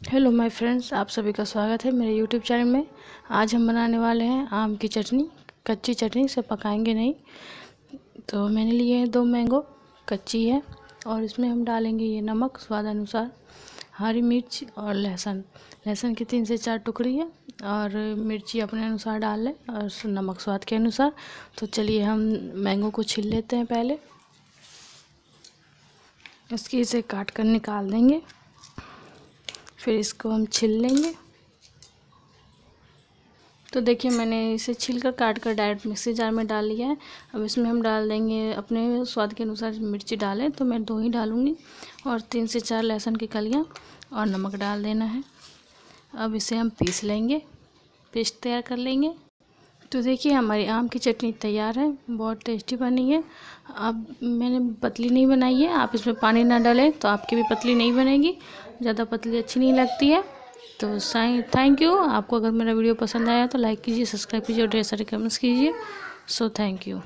Hello my friends आप सभी का स्वागत है मेरे यूट्यूब चैनल में। आज हम बनाने वाले हैं आम की चटनी। कच्ची चटनी से पकाएँगे नहीं। तो मैंने लिए हैं दो मैंगो कच्ची है। और इसमें हम डालेंगे ये नमक स्वाद अनुसार हरी मिर्च और लहसुन। लहसुन की तीन से चार टुकड़ी है और मिर्ची अपने अनुसार डाल लें और नमक स्वाद के अनुसार। तो चलिए हम मैंगो को छील लेते हैं पहले। इसकी इसे काट कर निकाल देंगे। फिर इसको हम छिल लेंगे। तो देखिए मैंने इसे छील कर काट कर डायरेक्ट मिक्सी जार में डाल लिया है। अब इसमें हम डाल देंगे अपने स्वाद के अनुसार मिर्ची डालें तो मैं दो ही डालूँगी और तीन से चार लहसुन की कलियाँ और नमक डाल देना है। अब इसे हम पीस लेंगे, पेस्ट तैयार कर लेंगे। तो देखिए, हमारी आम की चटनी तैयार है, बहुत टेस्टी बनी है। अब मैंने पतली नहीं बनाई है, आप इसमें पानी ना डालें तो आपकी भी पतली नहीं बनेगी, ज़्यादा पतली अच्छी नहीं लगती है। तो साई थैंक यू आपको अगर मेरा वीडियो पसंद आया तो लाइक कीजिए सब्सक्राइब कीजिए और ढेर सारे कमेंट्स कीजिए। So thank you